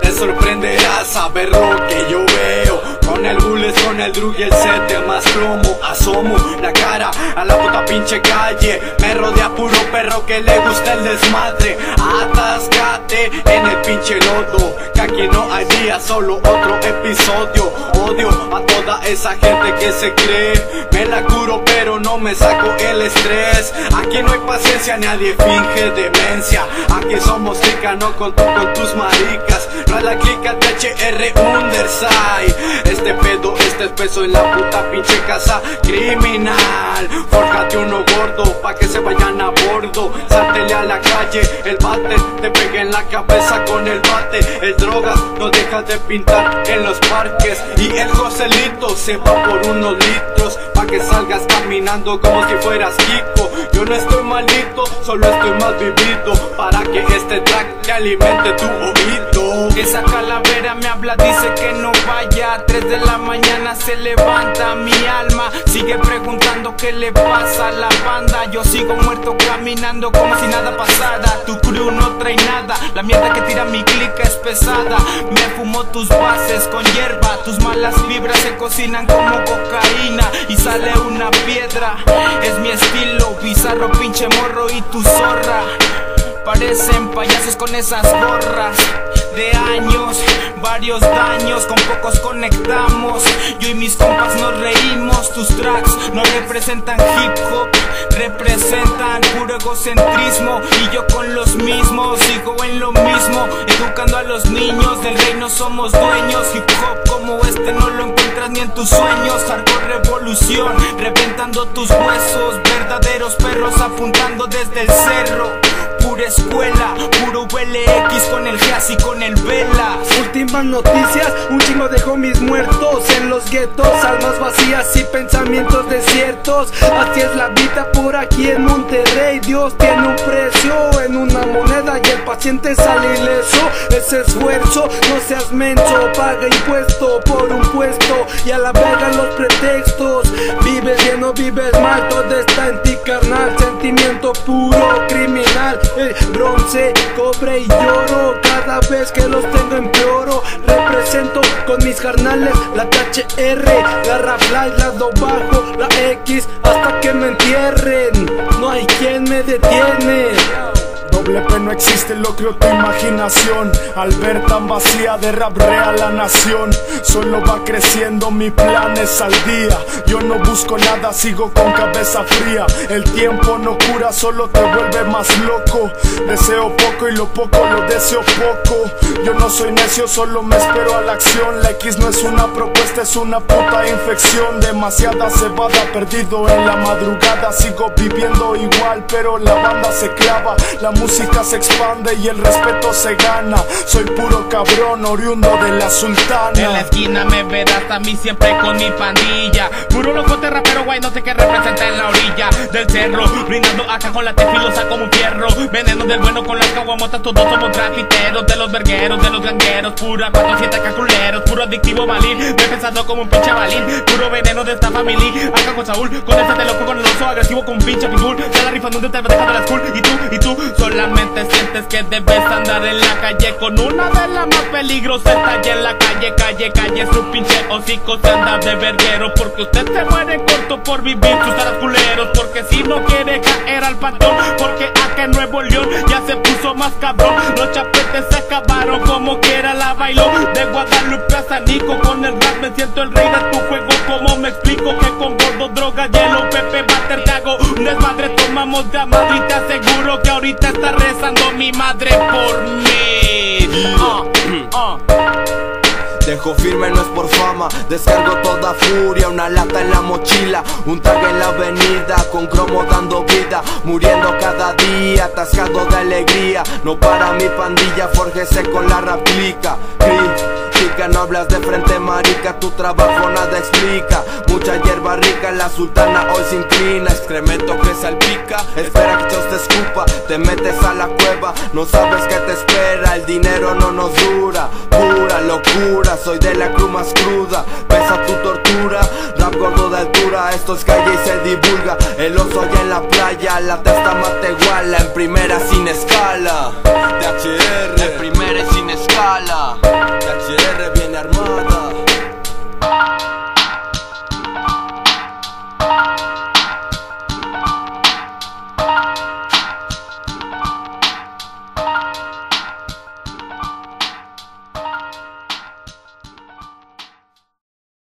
Te sorprenderá saber lo que yo veo Con el bullet, con el drug y el set de más plomo. Asomo la cara a la puta pinche calle. Me rodea puro perro que le gusta el desmadre. Atascate en el pinche lodo Que aquí no hay día, solo otro episodio. Odio a toda esa gente que se cree. Me la curo pero no me saco el estrés. Aquí no hay paciencia, nadie finge demencia. Aquí somos clica, no con, con tus maricas THR Underside. Este pedo este espeso en la puta pinche casa criminal. Fórjate uno gordo pa' que se vayan a bordo Sáltele a la calle, el bate Te pegue en la cabeza con el bate El drogas no dejas de pintar en los parques Y el Joselito se va por unos litros Pa' que salgas caminando como si fueras Kiko Yo no estoy malito, solo estoy más vivido Para que este track te alimente tu oído Esa calavera me habla, dice que no vaya. 3 de la mañana se levanta mi alma. Sigue preguntando qué le pasa a la banda. Yo sigo muerto caminando como si nada pasara. Tu crew no trae nada. La mierda que tira mi clica es pesada. Me fumo tus bases con hierba. Tus malas vibras se cocinan como cocaína. Y sale una piedra. Es mi estilo, bizarro, pinche morro y tu zorra. Parecen payasos con esas gorras de años, varios daños, con pocos conectamos. Yo y mis compas nos reímos, tus tracks no representan hip hop, representan puro egocentrismo. Y yo con los mismos sigo en lo mismo, educando a los niños del reino somos dueños. Hip hop como este no lo encuentras ni en tus sueños. Hardcore revolución, reventando tus huesos, verdaderos perros apuntando desde el cerro. Pura escuela, puro VLX con el gas y con el vela. Últimas noticias, un chingo de homies muertos en los guetos, almas vacías y pensamientos desiertos. Así es la vida por aquí en Monterrey. Dios tiene un precio en una moneda y el paciente sale ileso. Ese esfuerzo, no seas menso, paga impuesto por un puesto y a la verga los pretextos. Vives bien o vives mal, todo está en ti, carnal. Sentimiento puro, cobre y oro. Cada vez que los tengo empeoro, represento con mis carnales la THR, la Rafly, lado bajo, la X, hasta que me entierren. No hay quien me detiene. P no existe, lo creo tu imaginación. Al ver tan vacía de rap real la nación, solo va creciendo, mi plan es al día. Yo no busco nada, sigo con cabeza fría. El tiempo no cura, solo te vuelve más loco. Deseo poco y lo poco lo deseo poco. Yo no soy necio, solo me espero a la acción. La X no es una propuesta, es una puta infección. Demasiada cebada, perdido en la madrugada. Sigo viviendo igual, pero la banda se clava. La música se expande y el respeto se gana. Soy puro cabrón, oriundo de la En la sultana. esquina me verás a mí siempre con mi pandilla. Puro loco de rapero, guay, no sé qué representa en la orilla del cerro. Brindando acá con la tefilosa como un fierro. Veneno del bueno con las caguamotas, todos somos grafiteros. De los vergueros, de los gangueros. Pura 400 caculeros, puro adictivo balín. Me como un pinche balín. Puro veneno de esta familia. Acá con Saúl, con ese de loco, con el oso agresivo, con pinche pitbull. Se la rifa donde te va dejando la school. Y tú, y tú, solamente sientes que debes andar en la calle con una de las más peligrosas. Está en la calle, calle, calle. Su pinche hocico se anda de verguero. Porque usted se muere corto por vivir sus culeros. Porque si no quiere caer al patrón. Porque acá en Nuevo León ya se puso más cabrón. Los chapetes se acabaron como quiera la bailó. De Guadalupe a San Nico con el rap me siento el rey de tu juego. Como me explico que con gordo, droga, hielo, Pepe, Bater, te hago un desmadre. Tomamos de a madre y te aseguro que ahorita está rezando mi madre por mí. Ah, ah. Dejo firme, no es por fama. Descargo toda furia, una lata en la mochila. Un tag en la avenida, con cromo dando vida. Muriendo cada día, atascado de alegría. No para mi pandilla, forjese con la replica. No hablas de frente, marica. Tu trabajo nada explica. Mucha hierba rica, la sultana hoy se inclina. Excremento que salpica, espera que Dios te escupa. Te metes a la cueva, no sabes qué te espera. El dinero no nos dura. Pura locura Soy de la cruz más cruda, pesa tu tortura Rap gordo de altura, esto es calle y se divulga El oso allá en la playa, la testa mata iguala En primera sin escala, de HR En primera y sin escala